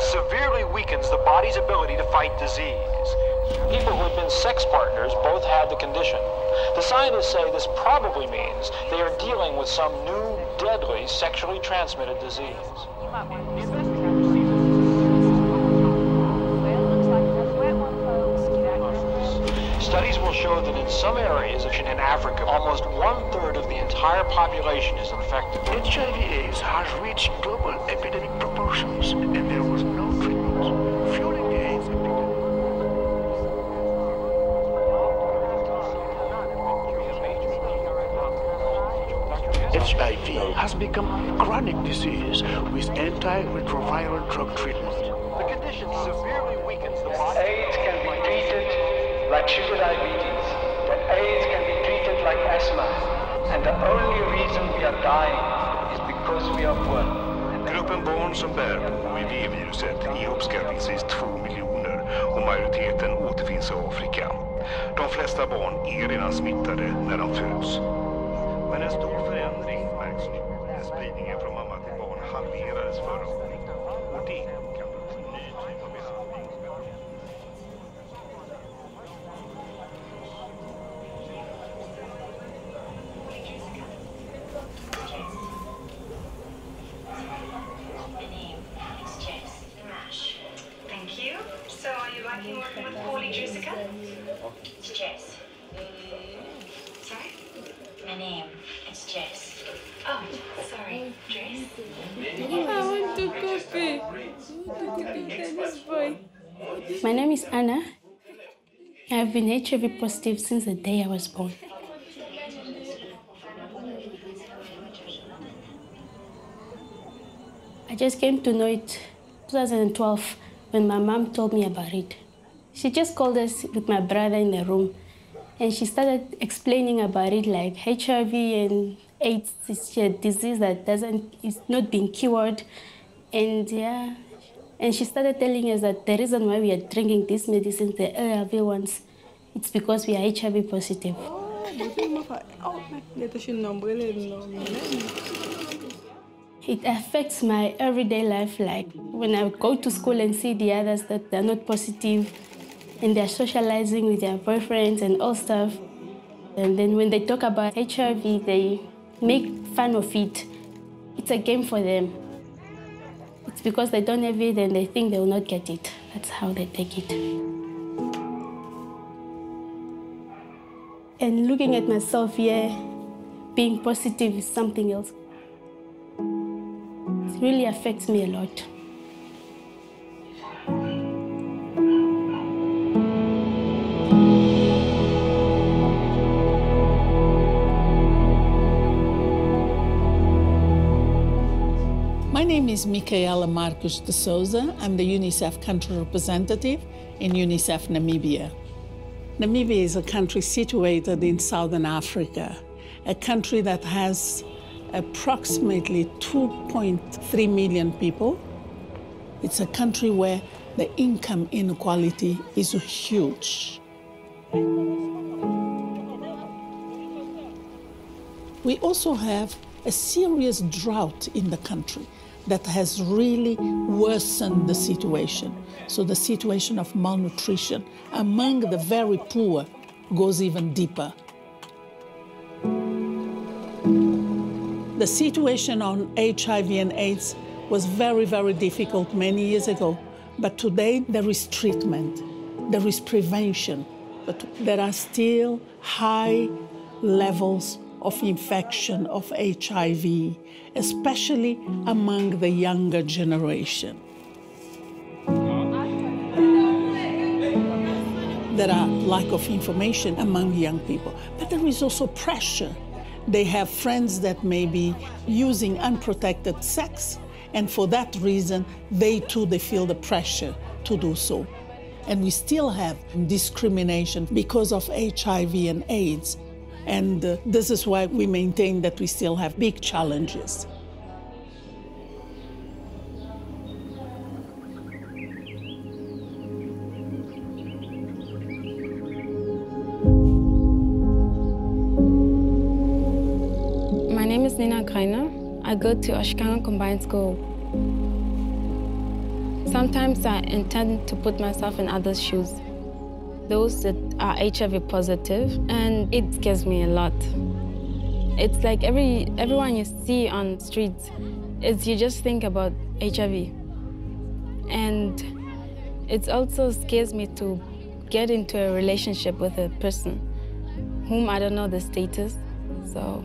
severely weakens the body's ability to fight disease. People who had been sex partners both had the condition. The scientists say this probably means they are dealing with some new, deadly, sexually transmitted disease. In some areas in Africa, almost one-third of the entire population is infected. HIV AIDS has reached global epidemic proportions, and there was no treatment. Fueling the AIDS epidemic. HIV has become a chronic disease with antiretroviral drug treatment. The condition severely weakens the body. AIDS can be treated like sugar diabetes, that AIDS can be treated like asthma, and the only reason we are dying is because we are poor. Gruppen barn som bär på HIV-viruset är uppskattningsvis 2 miljoner och majoriteten återfinns i Afrika. De flesta barn är redan smittade när de föds. Men en stor förändring märks nu när spridningen från mamma till barn halverades förra året. Och det Thank you. So are you liking working with Paulie, Jessica? It's Jess. Sorry? My name is Jess. Oh, sorry. Jess? I want to copy. I want to do tennis boy. My name is Anna. I've been HIV positive since the day I was born. I just came to know it 2012 when my mom told me about it. She just called us with my brother in the room and she started explaining about it like HIV and AIDS is a disease that doesn't is not being cured and yeah and she started telling us that the reason why we are drinking these medicines, the ARV ones, it's because we are HIV positive. It affects my everyday life, like when I go to school and see the others that they're not positive and they're socializing with their boyfriends and all stuff. And then when they talk about HIV, they make fun of it. It's a game for them. It's because they don't have it and they think they will not get it. That's how they take it. And looking at myself here, being positive is something else. It really affects me a lot. My name is Micaela Marques de Sousa. I'm the UNICEF country representative in UNICEF Namibia. Namibia is a country situated in southern Africa, a country that has approximately 2.3 million people. It's a country where the income inequality is huge. We also have a serious drought in the country that has really worsened the situation. So the situation of malnutrition among the very poor goes even deeper. The situation on HIV and AIDS was very, very difficult many years ago, but today there is treatment, there is prevention, but there are still high levels of infection of HIV, especially among the younger generation. There are lack of information among young people, but there is also pressure. They have friends that may be using unprotected sex, and for that reason, they too they feel the pressure to do so. And we still have discrimination because of HIV and AIDS. And uh, this is why we maintain that we still have big challenges. Name is Nena Greiner. I go to Oshikango Combined School. Sometimes I intend to put myself in others' shoes, those that are HIV positive, and it scares me a lot. It's like every everyone you see on streets, is you just think about HIV. And it also scares me to get into a relationship with a person whom I don't know the status. So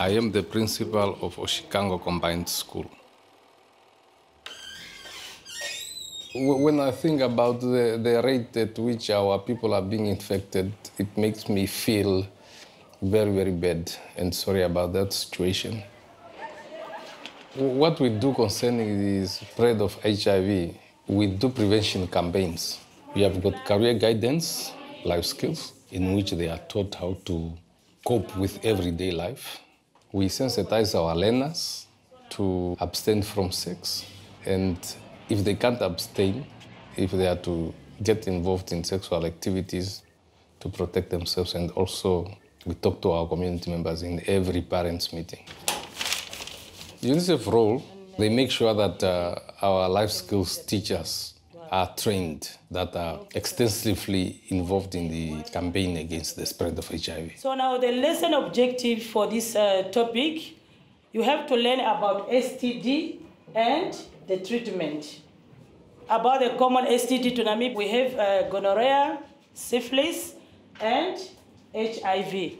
I am the principal of Oshikango Combined School. When I think about the, the rate at which our people are being infected, it makes me feel very, very bad and sorry about that situation. What we do concerning the spread of HIV, we do prevention campaigns. We have got career guidance, life skills, in which they are taught how to cope with everyday life. We sensitize our learners to abstain from sex. And if they can't abstain, if they are to get involved in sexual activities to protect themselves, and also we talk to our community members in every parents' meeting. UNICEF role, they make sure that uh, our life skills teachers are trained, that are extensively involved in the campaign against the spread of HIV. So now the lesson objective for this uh, topic, you have to learn about STD and the treatment. About the common STD to Namibia, we have uh, gonorrhea, syphilis, and HIV.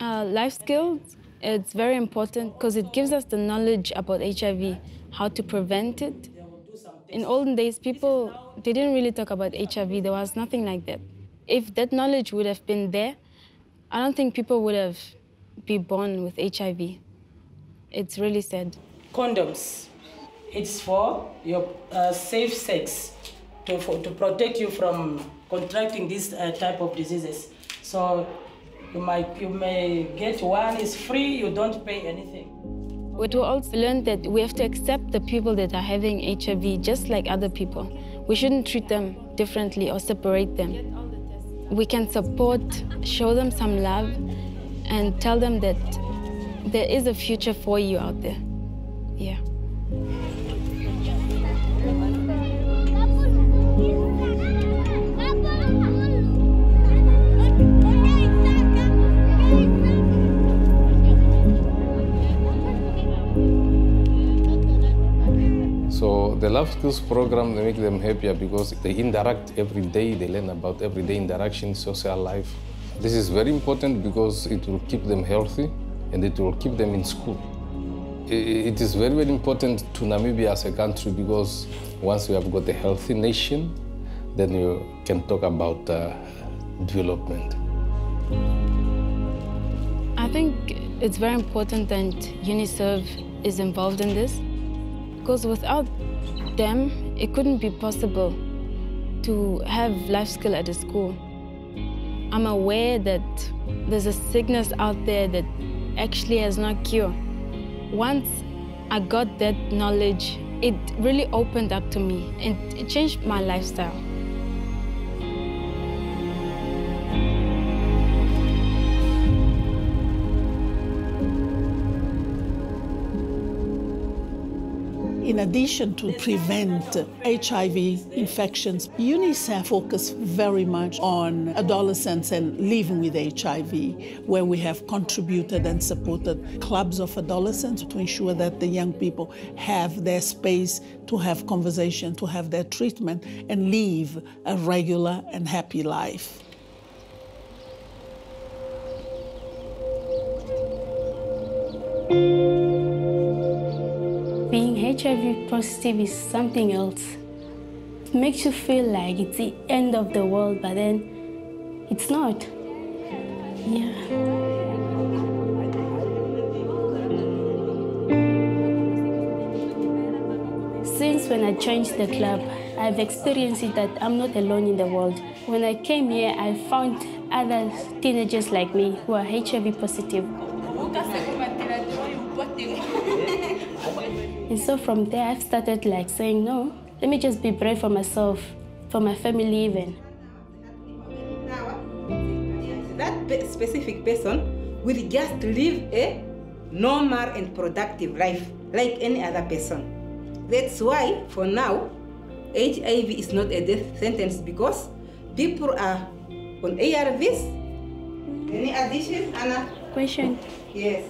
Uh, life skills, it's very important because it gives us the knowledge about HIV, how to prevent it. In olden days, people they didn't really talk about HIV. There was nothing like that. If that knowledge would have been there, I don't think people would have been born with HIV. It's really sad. Condoms. It's for your uh, safe sex to, for, to protect you from contracting this uh, type of diseases. So you might you may get one is free. You don't pay anything. But we also learned that we have to accept the people that are having HIV just like other people. We shouldn't treat them differently or separate them. We can support, show them some love, and tell them that there is a future for you out there. Yeah. The Life Skills program, they make them happier because they interact every day, they learn about everyday interaction, social life. This is very important because it will keep them healthy and it will keep them in school. It is very, very important to Namibia as a country because once we have got a healthy nation, then you can talk about uh, development. I think it's very important that UNICEF is involved in this because without them, it couldn't be possible to have life skill at the school. I'm aware that there's a sickness out there that actually has no cure. Once I got that knowledge, it really opened up to me and it changed my lifestyle. In addition to prevent HIV infections, UNICEF focus very much on adolescents and living with HIV, where we have contributed and supported clubs of adolescents to ensure that the young people have their space to have conversation, to have their treatment, and live a regular and happy life. HIV positive is something else. It makes you feel like it's the end of the world, but then it's not. Yeah. Since when I joined the club, I've experienced that I'm not alone in the world. When I came here, I found other teenagers like me who are HIV positive. And so from there, I've started like saying, no, let me just be brave for myself, for my family even. That specific person will just live a normal and productive life like any other person. That's why, for now, HIV is not a death sentence because people are on ARVs. Any addition, Anna? Question. Yes.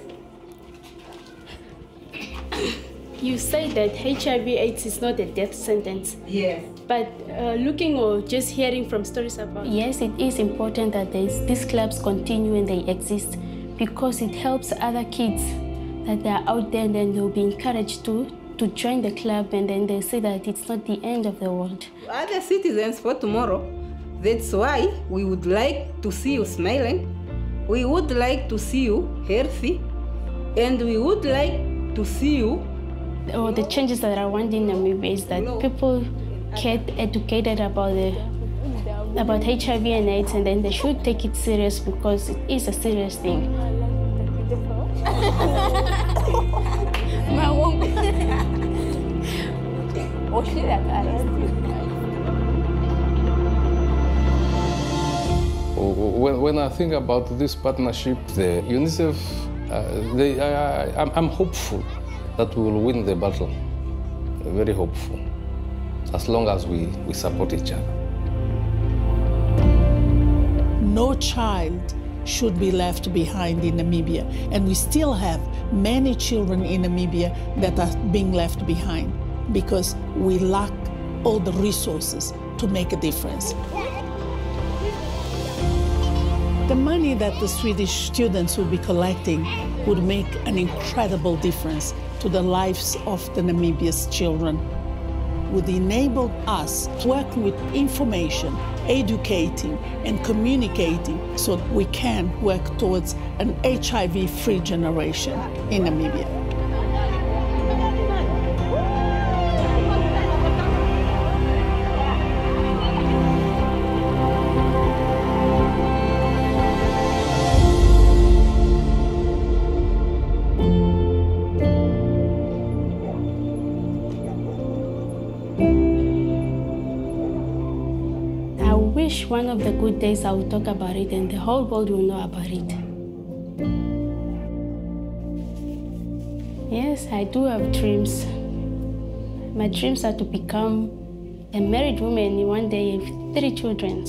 You say that HIV AIDS is not a death sentence. Yes. But uh, looking or just hearing from stories about Yes, it is important that there's, these clubs continue and they exist because it helps other kids that they are out there and then they'll be encouraged to, to join the club and then they say that it's not the end of the world. Other citizens for tomorrow. That's why we would like to see you smiling. We would like to see you healthy. And we would like to see you Or the changes that I want in Namibia is that people get educated about the about HIV and AIDS and then they should take it serious because it is a serious thing. When, when I think about this partnership, the UNICEF, uh, they, I, I, I'm, I'm hopeful that we will win the battle. Very hopeful, as long as we, we support each other. No child should be left behind in Namibia. And we still have many children in Namibia that are being left behind because we lack all the resources to make a difference. The money that the Swedish students will be collecting would make an incredible difference to the lives of the Namibia's children. Would enable us to work with information, educating, and communicating so we can work towards an HIV free generation in Namibia. The good days I will talk about it and the whole world will know about it. Yes, I do have dreams. My dreams are to become a married woman one day with three children.